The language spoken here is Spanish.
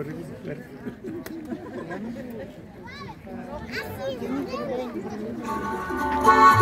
ritrova in